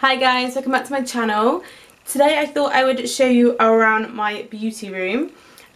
Hi guys, welcome back to my channel. Today I thought I would show you around my beauty room.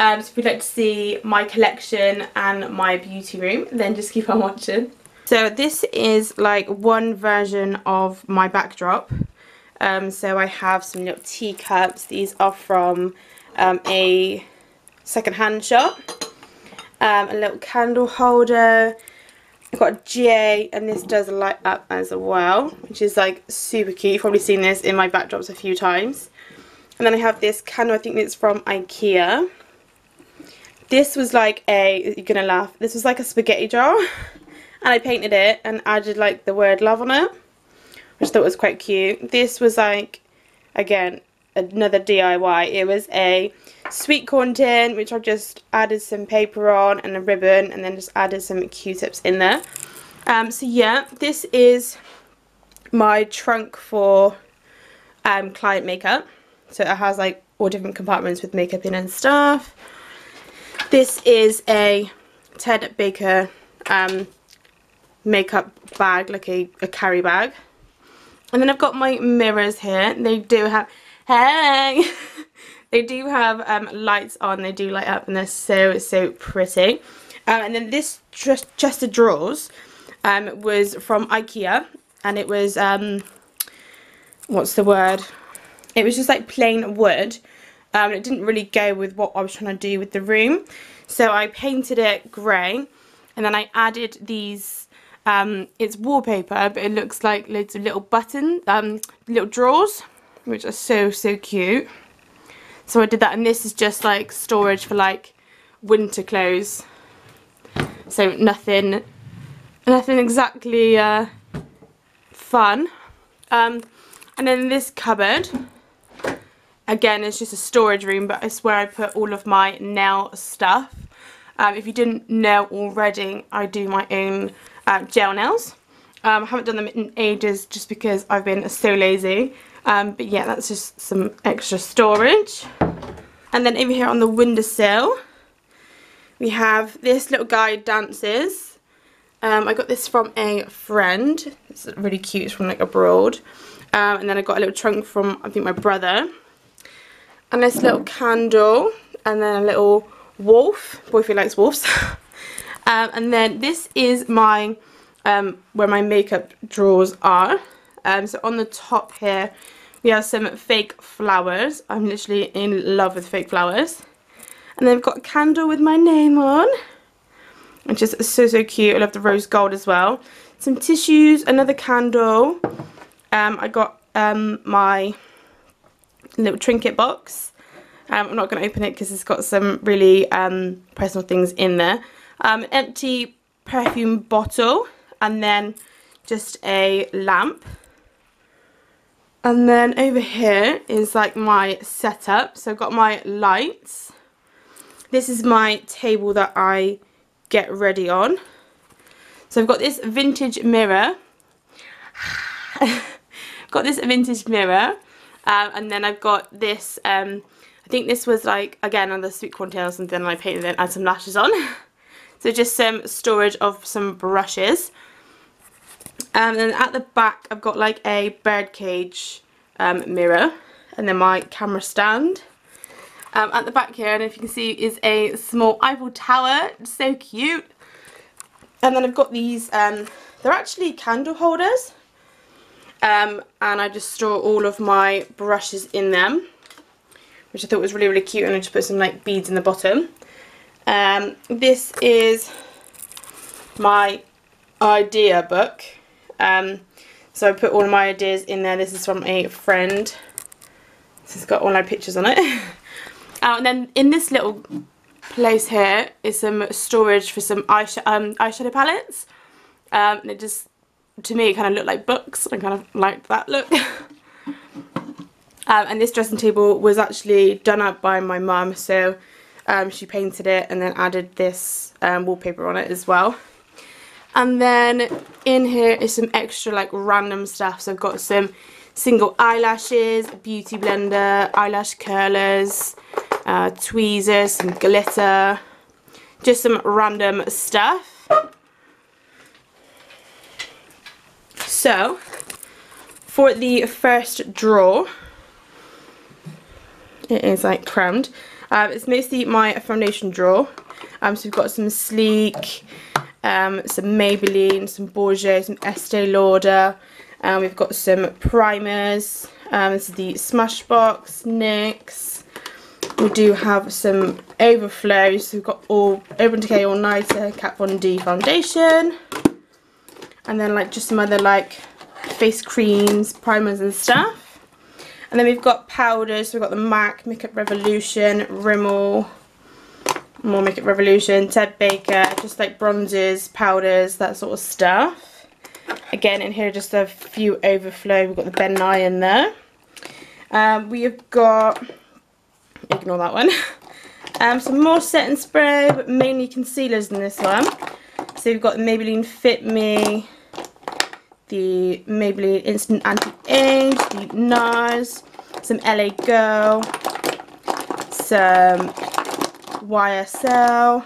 Um, so if you'd like to see my collection and my beauty room, then just keep on watching. So this is like one version of my backdrop. Um, so I have some little teacups. These are from um, a second-hand shop. Um, a little candle holder. I've got a GA and this does light up as well, which is like super cute. You've probably seen this in my backdrops a few times. And then I have this candle, I think it's from Ikea. This was like a, you're going to laugh, this was like a spaghetti jar. And I painted it and added like the word love on it, which I thought was quite cute. This was like, again, another DIY. It was a sweet corn tin, which I've just added some paper on and a ribbon and then just added some Q-tips in there. Um, so yeah, this is my trunk for um, client makeup. So it has like all different compartments with makeup in and stuff. This is a Ted Baker um, makeup bag, like a, a carry bag. And then I've got my mirrors here. They do have, hey, they do have um, lights on. They do light up and they're so, so pretty. Um, and then this chest of drawers um, was from Ikea. And it was, um, what's the word? It was just like plain wood. Um, it didn't really go with what I was trying to do with the room. So I painted it grey. And then I added these um, it's wallpaper, but it looks like loads of little buttons, um, little drawers, which are so, so cute. So I did that, and this is just like storage for like winter clothes. So nothing, nothing exactly uh, fun. Um, and then this cupboard, again, it's just a storage room, but it's where I put all of my nail stuff. Um, if you didn't know already, I do my own uh, gel nails. Um, I haven't done them in ages just because I've been so lazy. Um, but yeah, that's just some extra storage. And then over here on the windowsill, we have this little guy dances. Um, I got this from a friend. It's really cute. It's from like abroad. Um, and then I got a little trunk from, I think, my brother. And this little candle. And then a little wolf. Boyfriend likes wolves. Um, and then this is my, um, where my makeup drawers are. Um, so on the top here, we have some fake flowers. I'm literally in love with fake flowers. And then I've got a candle with my name on. Which is so, so cute. I love the rose gold as well. Some tissues, another candle. Um, I got um, my little trinket box. Um, I'm not going to open it because it's got some really um, personal things in there um, empty perfume bottle and then just a lamp. And then over here is like my setup. So I've got my lights. This is my table that I get ready on. So I've got this vintage mirror. got this vintage mirror. Um, and then I've got this, um, I think this was like, again, on the sweet corn tail or something, and then I painted it and add some lashes on. So just some storage of some brushes. And then at the back I've got like a birdcage um, mirror and then my camera stand. Um, at the back here, and if you can see, is a small Eiffel Tower. so cute. And then I've got these, um, they're actually candle holders. Um, and I just store all of my brushes in them, which I thought was really, really cute. And I just put some like beads in the bottom. Um, this is my idea book. Um, so I put all of my ideas in there. This is from a friend. This has got all my pictures on it. oh, and then in this little place here is some storage for some eyeshadow, um, eyeshadow palettes. Um, and it just, to me, it kind of looked like books. I kind of liked that look. um, and this dressing table was actually done up by my mum. So um, she painted it and then added this um, wallpaper on it as well. And then in here is some extra like random stuff. So I've got some single eyelashes, beauty blender, eyelash curlers, uh, tweezers, some glitter, just some random stuff. So, for the first drawer, it is like crammed. Um, it's mostly my foundation drawer. Um, so we've got some Sleek, um, some Maybelline, some Bourjois, some Estee Lauder. Um, we've got some primers. Um, this is the Smashbox, NYX. We do have some overflows. So we've got all Urban Decay All Nighter, Kat Von D foundation. And then like just some other like face creams, primers and stuff. And then we've got powders. So we've got the MAC, Makeup Revolution, Rimmel, more Makeup Revolution, Ted Baker, just like bronzes, powders, that sort of stuff. Again, in here just a few overflow. We've got the Ben Nye in there. Um, we have got, ignore that one, um, some more setting spray, but mainly concealers in this one. So we've got the Maybelline Fit Me, the Maybelline Instant Anti-Age, the NARS, some LA Girl, some YSL.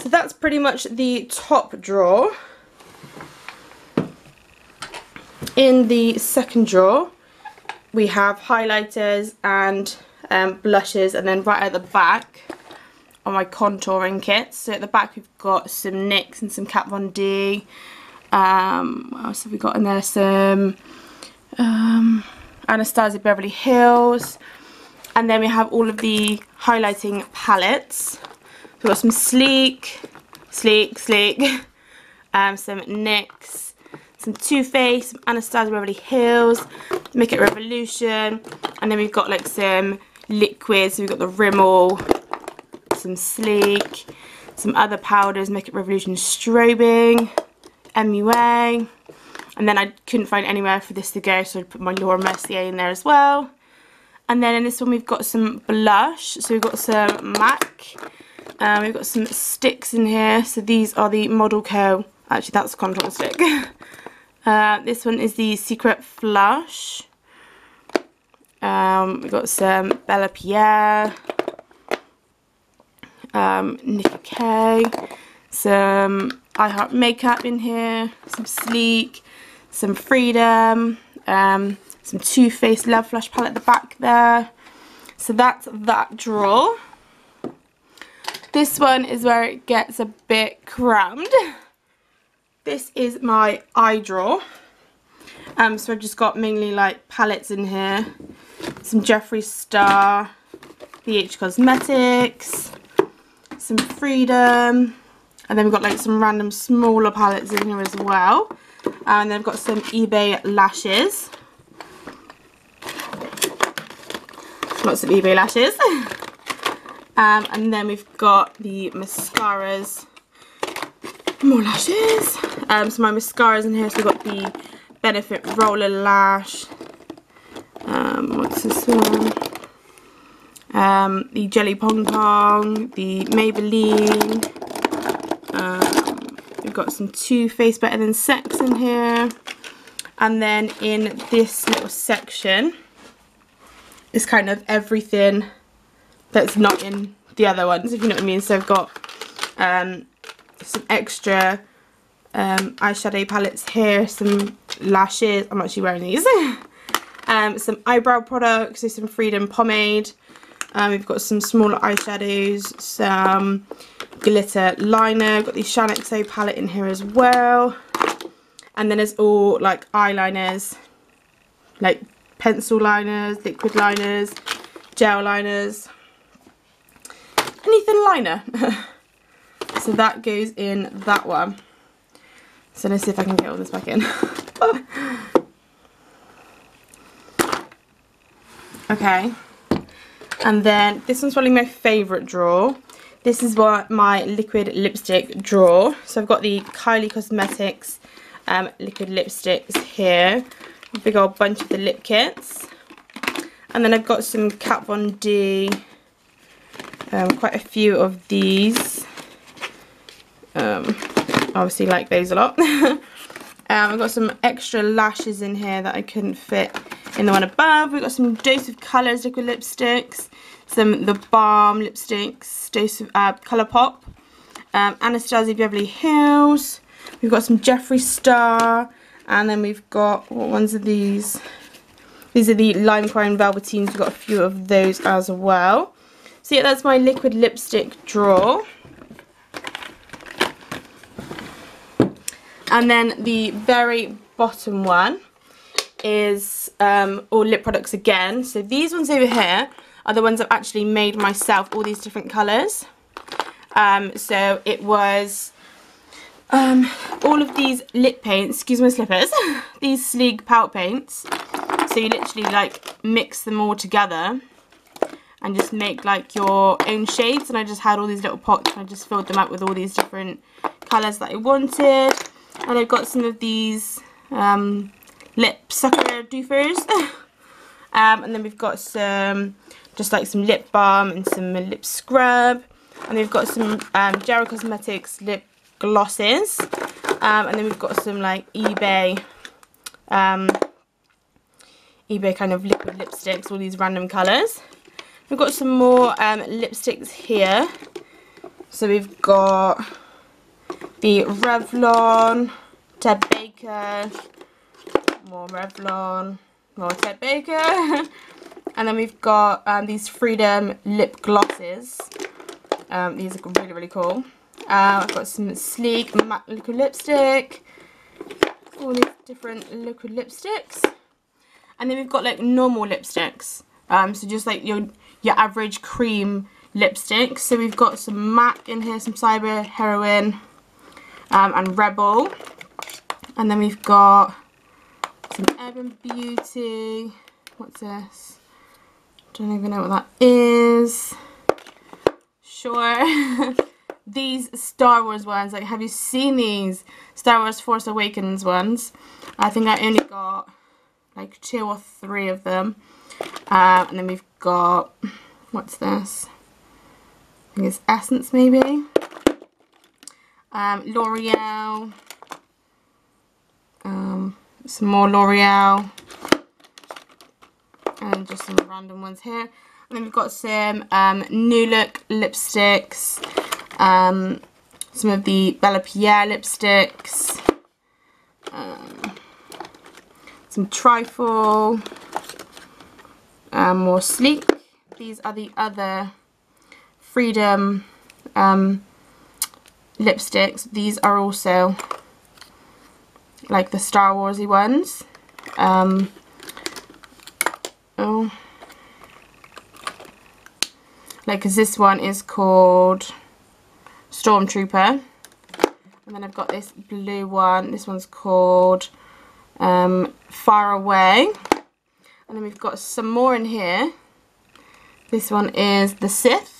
So that's pretty much the top drawer. In the second drawer, we have highlighters and um, blushes and then right at the back are my contouring kits. So at the back we've got some NYX and some Kat Von D. Um, what else have we got in there? Some um, Anastasia Beverly Hills. And then we have all of the highlighting palettes. We've got some Sleek, Sleek, Sleek, um, some NYX, some Too Faced, some Anastasia Beverly Hills, Makeup Revolution, and then we've got like some liquids. So we've got the Rimmel, some Sleek, some other powders, Makeup Revolution Strobing, MUA, and then I couldn't find anywhere for this to go, so I put my Laura Mercier in there as well. And then in this one we've got some blush. So we've got some MAC. Um, we've got some sticks in here. So these are the Model Co. Actually, that's a contour stick. uh, this one is the Secret Flush. Um, we've got some Bella Pierre. Um, Nicka K. Some I Heart Makeup in here. Some Sleek. Some Freedom. Um, some Too Faced Love Flush palette at the back there. So that's that drawer. This one is where it gets a bit crammed. This is my eye drawer. Um, so I've just got mainly like palettes in here. Some Jeffree Star, BH Cosmetics, some Freedom, and then we've got like some random smaller palettes in here as well. And then I've got some eBay lashes. Lots of eBay lashes. um, and then we've got the mascaras. More lashes. Um, so my mascaras in here. So we've got the Benefit Roller Lash. Um, what's this one? Um, the Jelly Pong Pong. The Maybelline. Um, we've got some Too Faced Better Than Sex in here. And then in this little section, is kind of everything that's not in the other ones, if you know what I mean. So I've got um, some extra um, eyeshadow palettes here, some lashes, I'm actually wearing these, um, some eyebrow products, so some Freedom pomade, um, we've got some smaller eyeshadows, some glitter liner, got the Shaaanxo palette in here as well, and then there's all like eyeliners, like pencil liners, liquid liners, gel liners, anything liner. so that goes in that one. So let's see if I can get all this back in. okay. And then this one's probably my favourite drawer. This is what my liquid lipstick drawer. So I've got the Kylie Cosmetics um, liquid lipsticks here a big old bunch of the lip kits. And then I've got some Kat Von D, um, quite a few of these. Um, obviously like those a lot. um, I've got some extra lashes in here that I couldn't fit in the one above. We've got some Dose of Colours liquid lipsticks, some The Balm lipsticks, Dose of uh, Colourpop, um, Anastasia Beverly Hills. We've got some Jeffree Star, And then we've got, what ones are these? These are the Lime Crime Velveteens. We've got a few of those as well. So yeah, that's my liquid lipstick drawer. And then the very bottom one is um, all lip products again. So these ones over here are the ones I've actually made myself, all these different colours. Um, so it was um, all of these lip paints, excuse my slippers, these sleek pout paints. So you literally like mix them all together and just make like your own shades. And I just had all these little pots and I just filled them up with all these different colours that I wanted. And I've got some of these um, lip sucker doofers. Um, and then we've got some just like some lip balm and some lip scrub. And we've got some um, Cosmetics lip glosses um, and then we've got some like eBay um, eBay kind of liquid lipsticks all these random colours we've got some more um, lipsticks here so we've got the Revlon, Ted Baker, more Revlon, more Ted Baker, and then we've got um, these Freedom lip glosses. Um, these are really, really cool. Uh, I've got some sleek matte liquid lipstick, all these different liquid lipsticks, and then we've got like normal lipsticks. Um, so just like your your average cream lipstick. So we've got some MAC in here, some Cyber Heroine, um, and Rebel. And then we've got some Urban Beauty. What's this? Don't even know what that is. Sure. these Star Wars ones, like have you seen these Star Wars Force Awakens ones? I think I only got like two or three of them. Uh, and then we've got, what's this? I think it's Essence maybe um, L'Oreal, um, some more L'Oreal, and just some random ones here. And then we've got some um, New Look lipsticks, um, some of the Bella Pierre lipsticks, um, some Trifle, um, more Sleek. These are the other Freedom um, lipsticks. These are also like the Star Warsy ones. Um, oh. Like, this one is called Stormtrooper. And then I've got this blue one. This one's called um, Far Away. And then we've got some more in here. This one is the Sith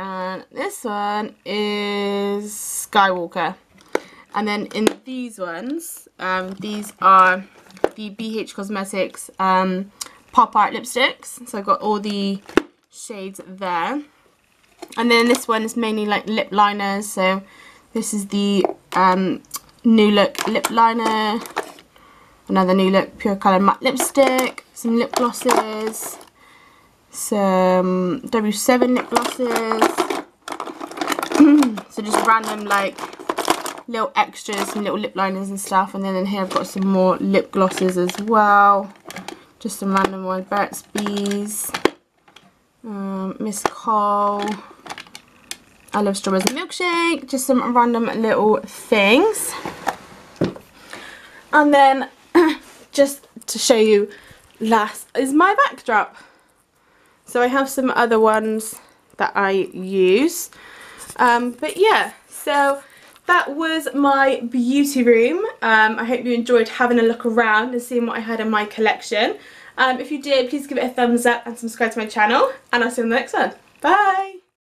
and this one is Skywalker and then in these ones um, these are the BH Cosmetics um, pop art lipsticks so I've got all the shades there and then this one is mainly like lip liners so this is the um, new look lip liner another new look pure color matte lipstick some lip glosses some W7 lip glosses. so just random like little extras, some little lip liners and stuff. And then in here I've got some more lip glosses as well. Just some random ones. Burt's Bees. Um, Miss Cole. I love strawberries and milkshake. Just some random little things. And then just to show you last is my backdrop. So I have some other ones that I use. Um, but yeah, so that was my beauty room. Um, I hope you enjoyed having a look around and seeing what I had in my collection. Um, if you did, please give it a thumbs up and subscribe to my channel. And I'll see you in the next one. Bye!